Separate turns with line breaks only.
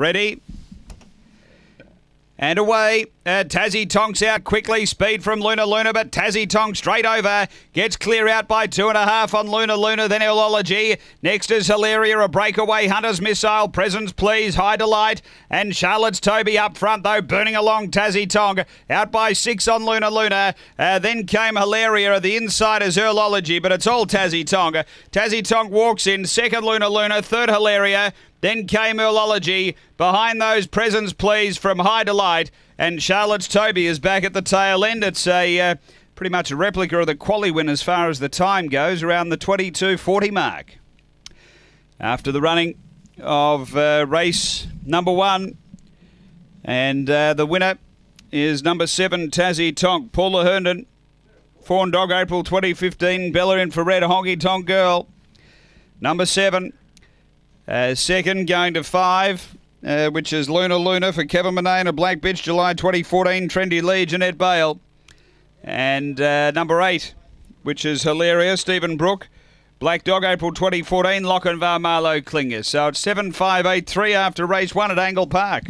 Ready? And away. Uh, Tassie Tonks out quickly. Speed from Luna Luna, but Tassie Tonk straight over. Gets clear out by two and a half on Luna Luna, then Illology. Next is Hilaria, a breakaway. Hunter's Missile. Presence, please. High Delight. And Charlotte's Toby up front, though, burning along Tassie Tonk. Out by six on Luna Luna. Uh, then came Hilaria. The inside is Earlology, but it's all Tassie Tonk. Tassie Tonk walks in. Second Luna Luna. Third Hilaria. Then came Earlology. Behind those, presents, Please from High Delight. And Charlotte's Toby is back at the tail end. It's a uh, pretty much a replica of the quali win as far as the time goes, around the 22.40 mark. After the running of uh, race number one. And uh, the winner is number seven, Tassie Tonk. Paula Herndon. Fawn Dog, April 2015. Bella Infrared, Honky Tonk Girl. Number seven, uh, second, going to five, uh, which is Luna Luna for Kevin Monet a Black Bitch, July 2014. Trendy Lee, Jeanette Bale. And uh, number eight, which is Hilarious, Stephen Brook. Black Dog, April 2014. Lochinvar, Marlowe Klinger. So it's 7583 after race one at Angle Park.